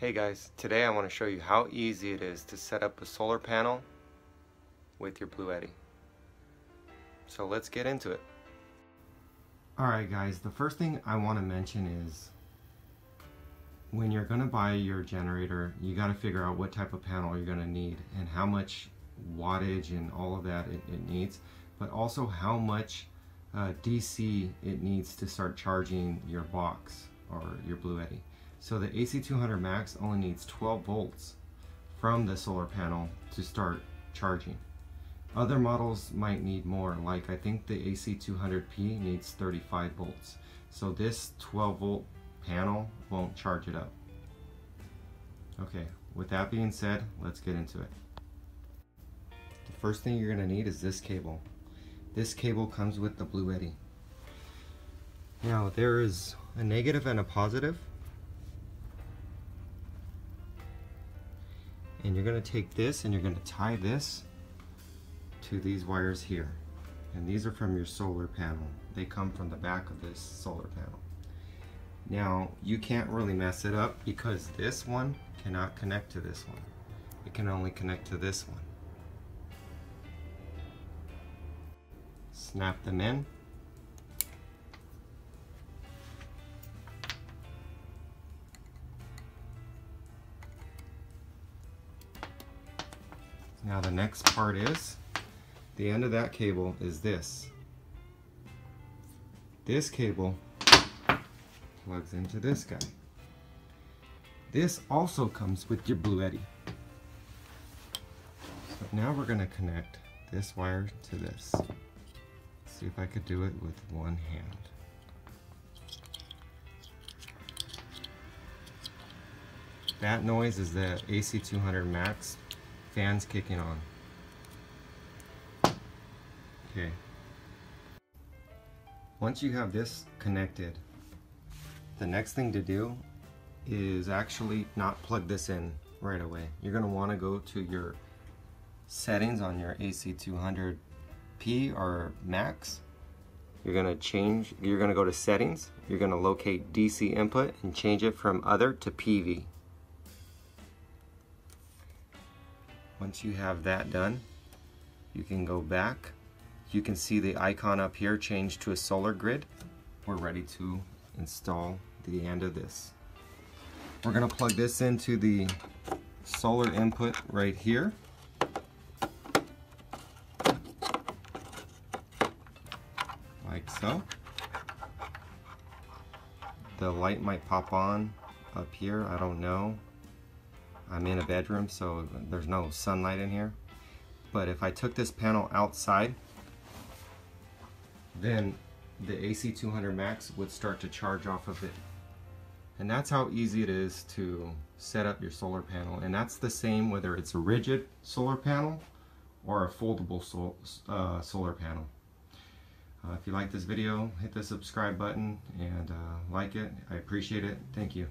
Hey guys, today I want to show you how easy it is to set up a solar panel with your Bluetti. So let's get into it. Alright guys, the first thing I want to mention is when you're going to buy your generator, you got to figure out what type of panel you're going to need and how much wattage and all of that it, it needs, but also how much uh, DC it needs to start charging your box or your Bluetti. So the AC200 Max only needs 12 volts from the solar panel to start charging. Other models might need more, like I think the AC200P needs 35 volts. So this 12 volt panel won't charge it up. Okay, with that being said, let's get into it. The first thing you're going to need is this cable. This cable comes with the Bluetti. Now there is a negative and a positive and you're going to take this and you're going to tie this to these wires here. And these are from your solar panel. They come from the back of this solar panel. Now you can't really mess it up because this one cannot connect to this one. It can only connect to this one. Snap them in Now the next part is, the end of that cable is this. This cable plugs into this guy. This also comes with your Bluetti. So now we're to connect this wire to this. See if I could do it with one hand. That noise is the AC200 Max fan's kicking on. Okay. Once you have this connected, the next thing to do is actually not plug this in right away. You're going to want to go to your settings on your AC200P or Max. You're going to change, you're going to go to settings, you're going to locate DC input and change it from other to PV. Once you have that done, you can go back. You can see the icon up here change to a solar grid. We're ready to install the end of this. We're going to plug this into the solar input right here. Like so. The light might pop on up here, I don't know. I'm in a bedroom, so there's no sunlight in here. But if I took this panel outside, then the AC200 Max would start to charge off of it. And that's how easy it is to set up your solar panel. And that's the same whether it's a rigid solar panel or a foldable sol uh, solar panel. Uh, if you like this video, hit the subscribe button and uh, like it. I appreciate it. Thank you.